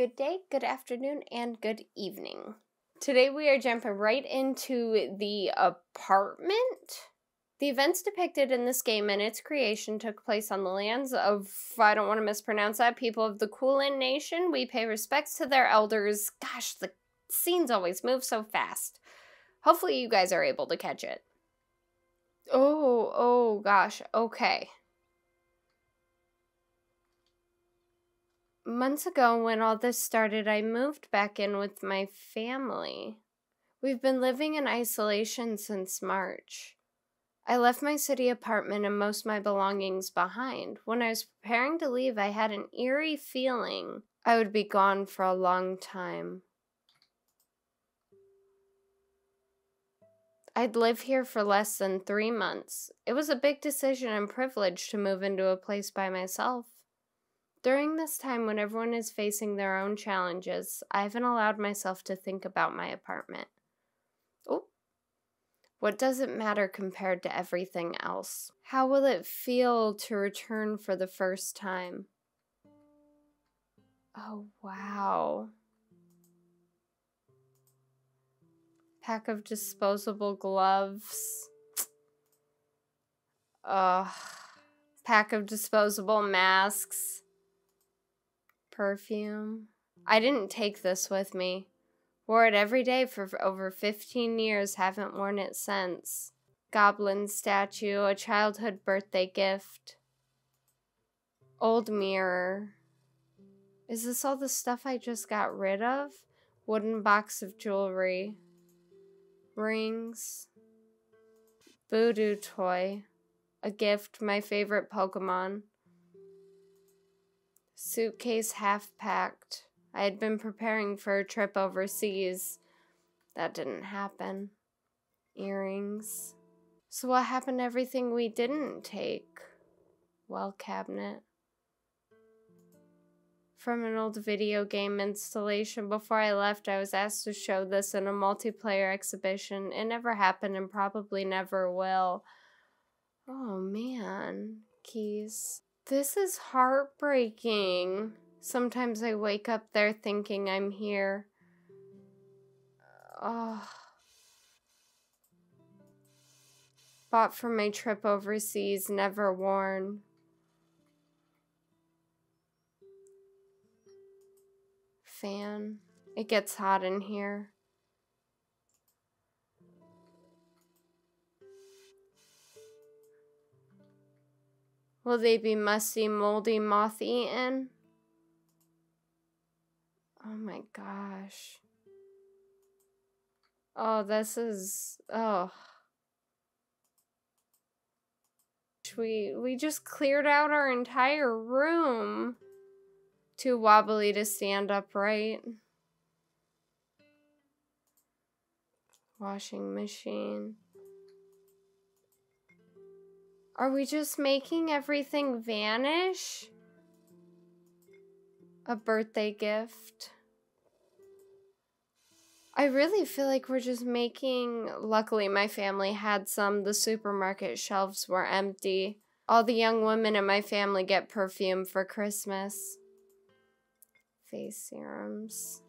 good day, good afternoon, and good evening. Today we are jumping right into the apartment. The events depicted in this game and its creation took place on the lands of, I don't want to mispronounce that, people of the Kulin Nation. We pay respects to their elders. Gosh, the scenes always move so fast. Hopefully you guys are able to catch it. Oh, oh gosh, okay. Months ago, when all this started, I moved back in with my family. We've been living in isolation since March. I left my city apartment and most of my belongings behind. When I was preparing to leave, I had an eerie feeling I would be gone for a long time. I'd live here for less than three months. It was a big decision and privilege to move into a place by myself. During this time, when everyone is facing their own challenges, I haven't allowed myself to think about my apartment. Oh, what does it matter compared to everything else? How will it feel to return for the first time? Oh, wow. Pack of disposable gloves. Ugh. Pack of disposable masks perfume. I didn't take this with me. Wore it every day for over 15 years, haven't worn it since. Goblin statue, a childhood birthday gift. Old mirror. Is this all the stuff I just got rid of? Wooden box of jewelry. Rings. Voodoo toy. A gift, my favorite Pokemon. Suitcase half packed. I had been preparing for a trip overseas. That didn't happen. Earrings. So, what happened to everything we didn't take? Well, cabinet. From an old video game installation. Before I left, I was asked to show this in a multiplayer exhibition. It never happened and probably never will. Oh man. Keys. This is heartbreaking. Sometimes I wake up there thinking I'm here. Oh. Bought for my trip overseas, never worn. Fan. It gets hot in here. Will they be musty, moldy, moth eaten? Oh my gosh. Oh, this is oh. We we just cleared out our entire room. Too wobbly to stand upright. Washing machine. Are we just making everything vanish? A birthday gift. I really feel like we're just making. Luckily, my family had some. The supermarket shelves were empty. All the young women in my family get perfume for Christmas. Face serums.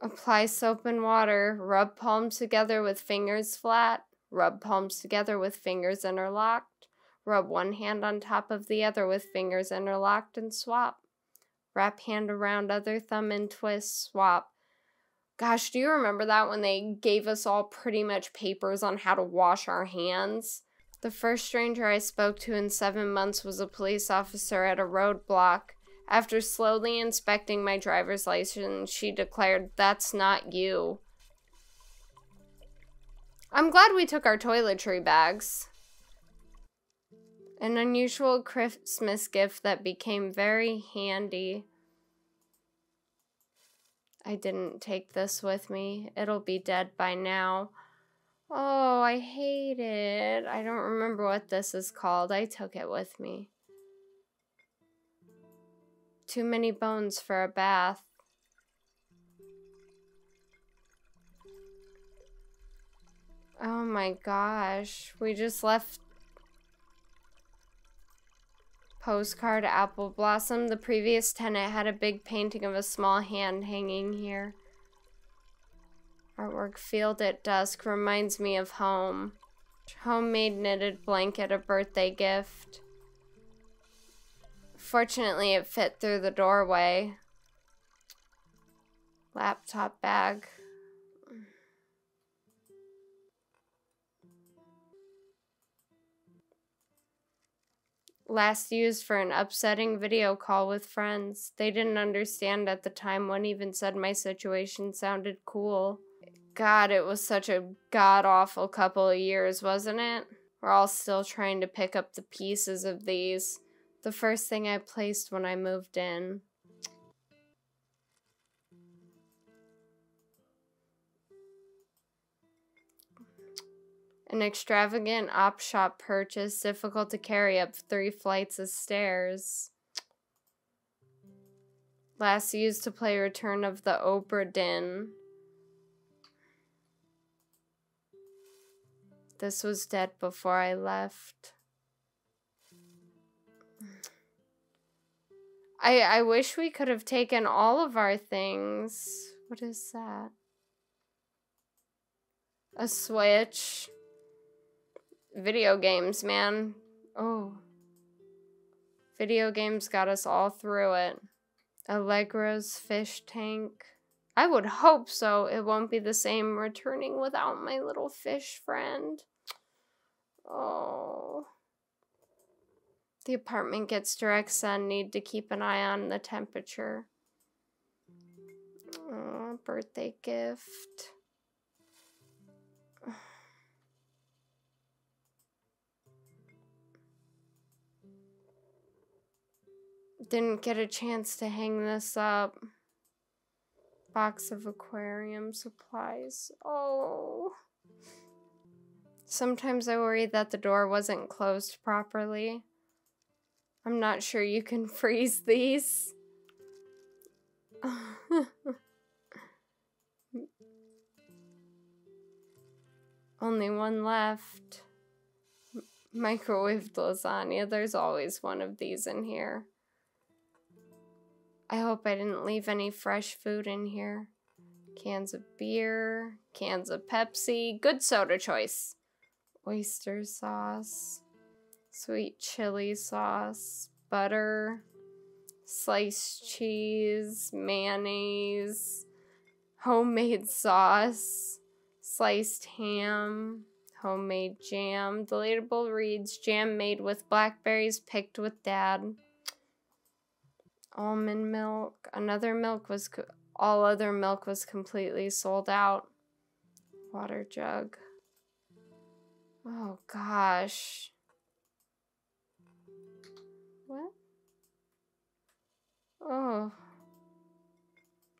Apply soap and water. Rub palms together with fingers flat. Rub palms together with fingers interlocked. Rub one hand on top of the other with fingers interlocked and swap. Wrap hand around other thumb and twist, swap. Gosh, do you remember that when they gave us all pretty much papers on how to wash our hands? The first stranger I spoke to in seven months was a police officer at a roadblock. After slowly inspecting my driver's license, she declared, That's not you. I'm glad we took our toiletry bags. An unusual Christmas gift that became very handy. I didn't take this with me. It'll be dead by now. Oh, I hate it. I don't remember what this is called. I took it with me. Too many bones for a bath. Oh my gosh. We just left Postcard Apple Blossom. The previous tenant had a big painting of a small hand hanging here. Artwork Field at Dusk reminds me of home. Homemade knitted blanket, a birthday gift. Fortunately, it fit through the doorway. Laptop bag. Last used for an upsetting video call with friends. They didn't understand at the time. One even said my situation sounded cool. God, it was such a god awful couple of years, wasn't it? We're all still trying to pick up the pieces of these. The first thing I placed when I moved in. An extravagant op shop purchase, difficult to carry up three flights of stairs. Last used to play Return of the Obra Dinn. This was dead before I left. I I wish we could have taken all of our things. What is that? A switch video games, man. Oh. Video games got us all through it. Allegro's fish tank. I would hope so. It won't be the same returning without my little fish friend. Oh. The apartment gets direct sun. Need to keep an eye on the temperature. Oh, birthday gift. didn't get a chance to hang this up. Box of aquarium supplies. Oh. Sometimes I worry that the door wasn't closed properly. I'm not sure you can freeze these. Only one left. Microwaved lasagna. There's always one of these in here. I hope I didn't leave any fresh food in here. Cans of beer, cans of Pepsi, good soda choice. Oyster sauce, sweet chili sauce, butter, sliced cheese, mayonnaise, homemade sauce, sliced ham, homemade jam, deletable reeds, jam made with blackberries picked with dad almond milk. Another milk was, all other milk was completely sold out. Water jug. Oh gosh. Oh.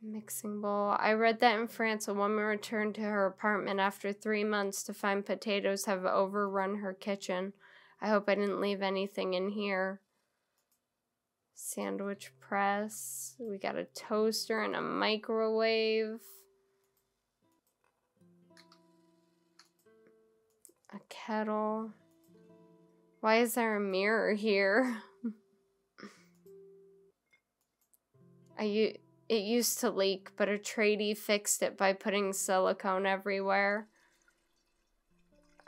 Mixing bowl. I read that in France, a woman returned to her apartment after three months to find potatoes have overrun her kitchen. I hope I didn't leave anything in here sandwich press. We got a toaster and a microwave. A kettle. Why is there a mirror here? I it used to leak, but a tradie fixed it by putting silicone everywhere.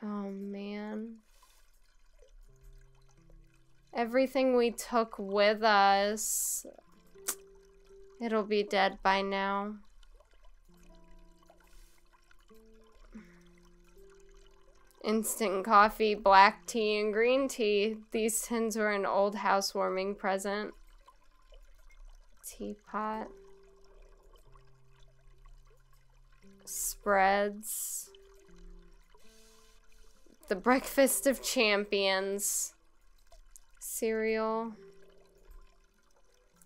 Oh man. Everything we took with us, it'll be dead by now. Instant coffee, black tea, and green tea. These tins were an old housewarming present. Teapot. Spreads. The Breakfast of Champions. Cereal,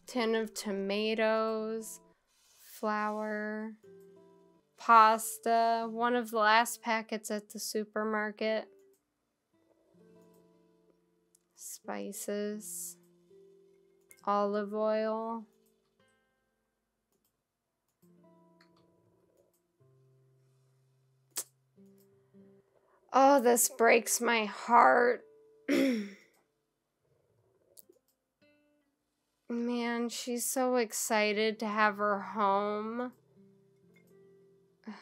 tin of tomatoes, flour, pasta, one of the last packets at the supermarket, spices, olive oil. Oh, this breaks my heart. Man, she's so excited to have her home.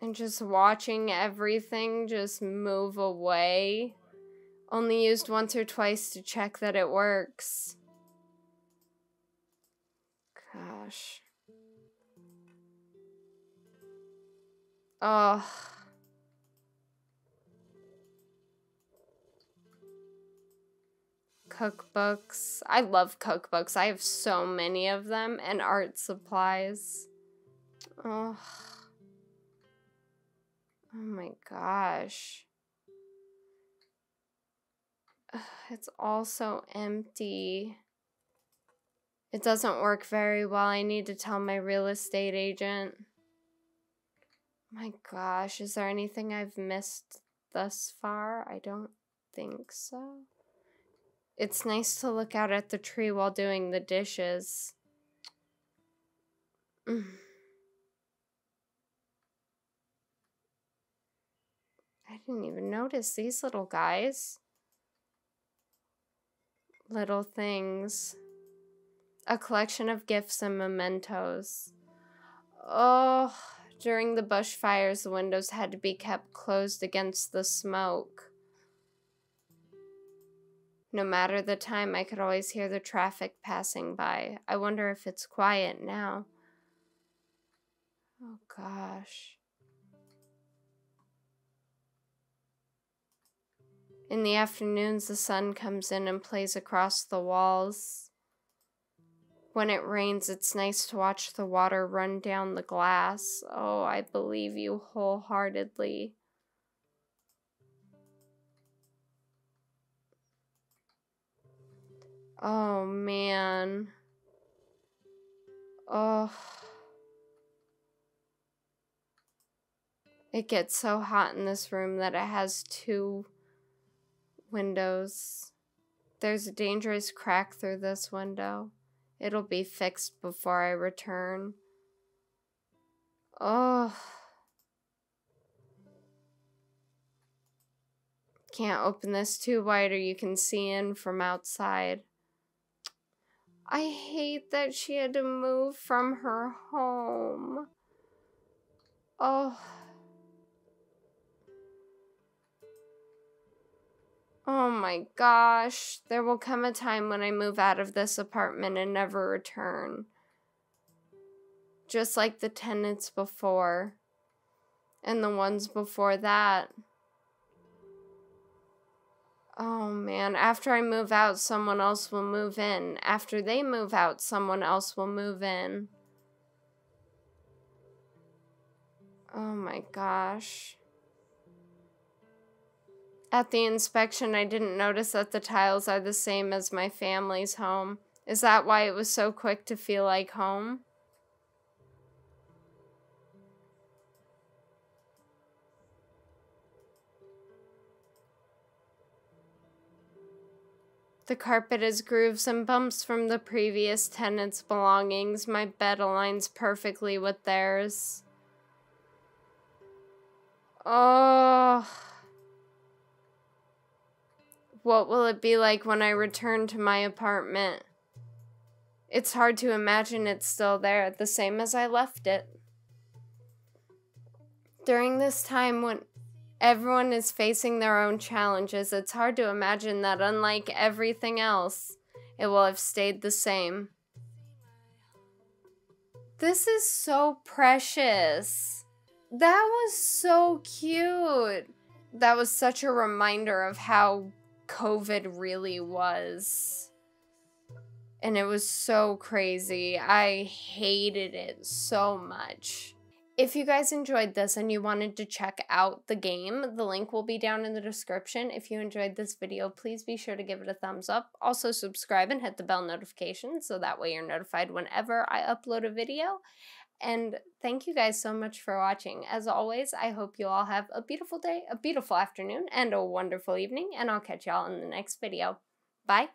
and just watching everything just move away. Only used once or twice to check that it works. Gosh. Oh. Cookbooks. I love cookbooks. I have so many of them and art supplies. Oh. Oh my gosh. It's all so empty. It doesn't work very well. I need to tell my real estate agent. My gosh, is there anything I've missed thus far? I don't think so. It's nice to look out at the tree while doing the dishes. Mm. I didn't even notice these little guys. Little things. A collection of gifts and mementos. Oh, during the bushfires, the windows had to be kept closed against the smoke. No matter the time, I could always hear the traffic passing by. I wonder if it's quiet now. Oh gosh. In the afternoons, the sun comes in and plays across the walls. When it rains, it's nice to watch the water run down the glass. Oh, I believe you wholeheartedly. Oh, man. Oh. It gets so hot in this room that it has two windows. There's a dangerous crack through this window. It'll be fixed before I return. Oh. Can't open this too wide or you can see in from outside. I hate that she had to move from her home. Oh. Oh my gosh, there will come a time when I move out of this apartment and never return. Just like the tenants before, and the ones before that. Oh man, after I move out, someone else will move in. After they move out, someone else will move in. Oh my gosh. At the inspection, I didn't notice that the tiles are the same as my family's home. Is that why it was so quick to feel like home? The carpet has grooves and bumps from the previous tenant's belongings. My bed aligns perfectly with theirs. Oh. What will it be like when I return to my apartment? It's hard to imagine it's still there, the same as I left it. During this time when everyone is facing their own challenges, it's hard to imagine that, unlike everything else, it will have stayed the same. This is so precious. That was so cute. That was such a reminder of how COVID really was. And it was so crazy. I hated it so much. If you guys enjoyed this and you wanted to check out the game, the link will be down in the description. If you enjoyed this video, please be sure to give it a thumbs up. Also subscribe and hit the bell notification so that way you're notified whenever I upload a video. And thank you guys so much for watching. As always, I hope you all have a beautiful day, a beautiful afternoon, and a wonderful evening, and I'll catch y'all in the next video. Bye!